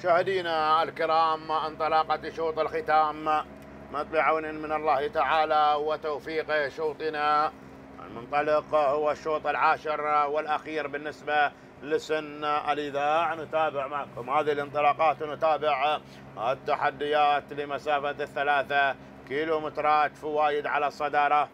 مشاهدينا الكرام انطلاقة شوط الختام. مطلع عون من الله تعالى وتوفيق شوطنا. المنطلق هو الشوط العاشر والأخير بالنسبة لسن الإذاع. نتابع معكم هذه الانطلاقات ونتابع التحديات لمسافة الثلاثة كيلومترات فوايد على الصدارة.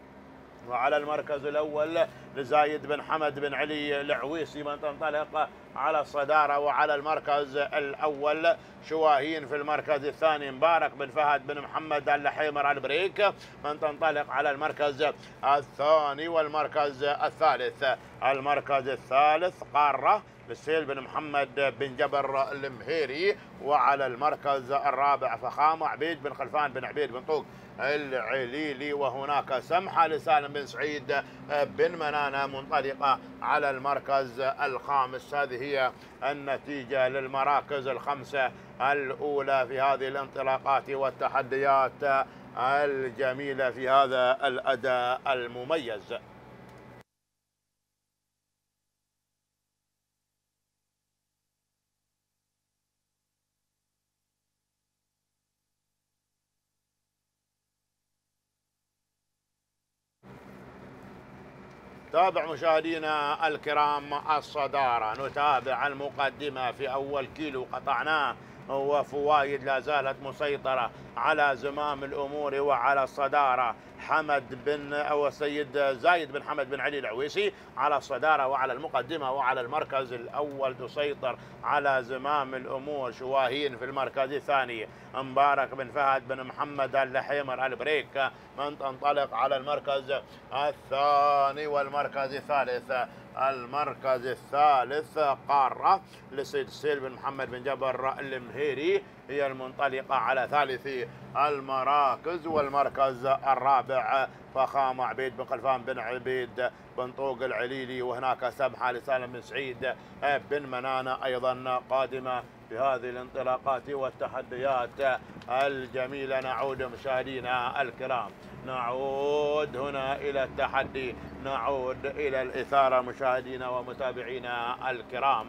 وعلى المركز الأول لزايد بن حمد بن علي العويسي من تنطلق على الصدارة وعلى المركز الأول. شواهين في المركز الثاني مبارك بن فهد بن محمد اللحيمر البريك من تنطلق على المركز الثاني والمركز الثالث. المركز الثالث قارة للسيل بن محمد بن جبر المهيري وعلى المركز الرابع فخامة عبيد بن خلفان بن عبيد بن طوق العليلي. وهناك سمحة لسالم بن سعيد بن منانة منطلقة على المركز الخامس. هذه هي النتيجة للمراكز الخمسة الأولى في هذه الانطلاقات والتحديات الجميلة في هذا الأداء المميز. تابع مشاهدينا الكرام الصدارة. نتابع المقدمة في أول كيلو. قطعناه وفوايد لا زالت مسيطرة على زمام الأمور وعلى الصدارة. حمد بن أو السيد زايد بن حمد بن علي العويسي على الصدارة وعلى المقدمة وعلى المركز الأول تسيطر على زمام الأمور شواهين في المركز الثاني. مبارك بن فهد بن محمد اللحيمر البريك من تنطلق على المركز الثاني والمركز الثالث. المركز الثالث قارة لسيد سيل بن محمد بن جبر المهيري. هي المنطلقة على ثالث المراكز والمركز الرابع. فخامة عبيد بن خلفان بن عبيد بن طوق العليلي وهناك سمحة لسالم بن سعيد بن منانة أيضا قادمة بهذه الانطلاقات والتحديات الجميلة. نعود مشاهدينا الكرام. نعود هنا إلى التحدي نعود إلى الإثارة مشاهدينا ومتابعينا الكرام.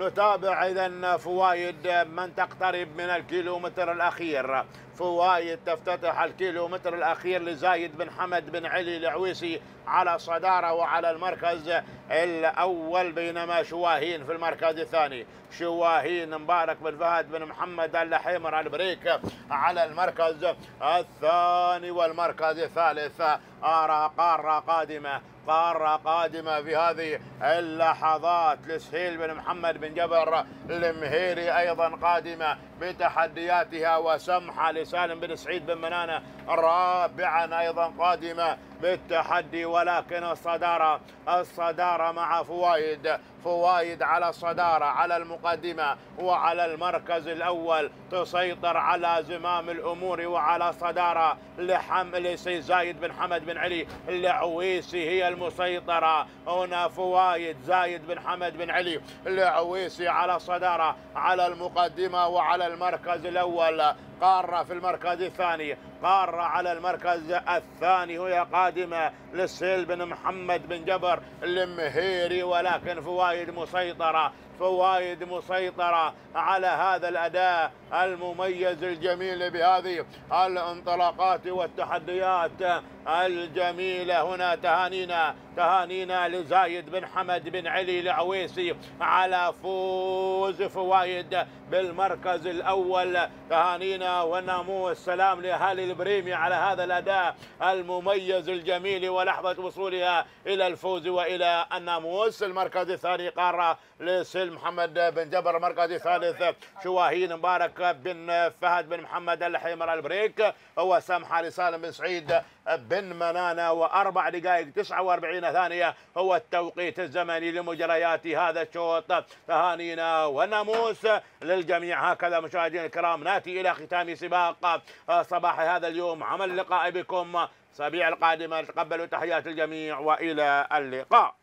نتابع اذا فوايد من تقترب من الكيلومتر الأخير. فوايد تفتتح الكيلومتر الأخير لزايد بن حمد بن علي العويسي على صدارة وعلى المركز الأول بينما شواهين في المركز الثاني. شواهين مبارك بن فهد بن محمد اللحيمر البريك على المركز الثاني والمركز الثالث. ارى قارة قادمة. قارة قادمة في هذه اللحظات. لسهيل بن محمد بن جبر المهيري أيضا قادمة بتحدياتها وسمحة لسالم بن سعيد بن منانة رابعا أيضا قادمة بالتحدي ولكن الصدارة الصدارة مع فوايد. فوايد على الصدارة على المقدمة وعلى المركز الأول. تسيطر على زمام الأمور وعلى الصدارة لحمل سي زايد بن حمد بن علي. العويسي هي المسيطرة. هنا فوايد زايد بن حمد بن علي. العويسي على الصدارة على المقدمة وعلى المركز الأول. قارة في المركز الثاني. قارة على المركز الثاني. وهي قادمة لسهيل بن محمد بن جبر المهيري ولكن فوايد مسيطرة. فوايد مسيطرة على هذا الأداء المميز الجميل بهذه الانطلاقات والتحديات الجميلة. هنا تهانينا تهانينا لزايد بن حمد بن علي العويسي على فوز فوايد بالمركز الأول. تهانينا وناموس السلام لأهالي البريمي على هذا الأداء المميز الجميل ولحظة وصولها إلى الفوز وإلى الناموس المركز الثاني قارة لسهيل محمد بن جبر المركز الثالث شواهين مبارك بن فهد بن محمد اللحيمر البريك وسمحة لسالم بن سعيد بن منانة وأربع دقائق 49 ثانية. هو التوقيت الزمني لمجريات هذا الشوط. تهانينا وناموس للجميع. هكذا مشاهدينا الكرام نأتي إلى ختام سباق صباح هذا اليوم. عمل اللقاء بكم. صبيع القادمة تقبلوا تحيات الجميع وإلى اللقاء.